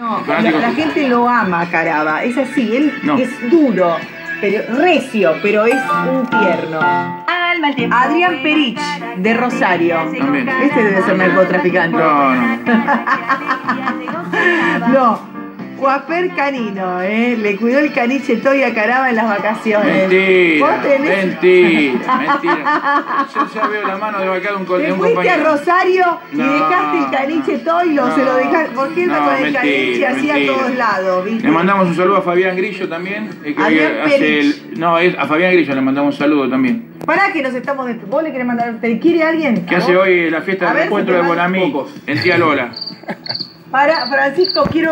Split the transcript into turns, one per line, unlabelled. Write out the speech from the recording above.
No, la, la gente lo ama a Caraba, es así, él
No.
es duro, pero recio, pero es un tierno. Adrián Perich, de Rosario.
También.
Este debe ser narcotraficante.
No, no.
No, Guaper Canino, ¿eh? Le cuidó el caniche Toy a Caraba en las vacaciones.
Mentira,
¿Vos tenés-
mentira, mentira. Yo ya veo la mano de vaca de un, de
fuiste a. Rosario y
No,
dejaste el caniche Toy, lo,
no,
se lo. ¿Por qué
no,
el así a todos lados? ¿viste?
Le mandamos un saludo a Fabián Grillo también. eh, que
Adrián
hace
Perich.
el- no, es- a Fabián Grillo le mandamos un saludo también.
Pará que nos estamos. de- ¿Vos le querés mandar? ¿Te quiere alguien?
Que
¿A
hace hoy la fiesta
A
de
ver,
encuentro de Bonamí en Tía Lola.
Para, Francisco, quiero.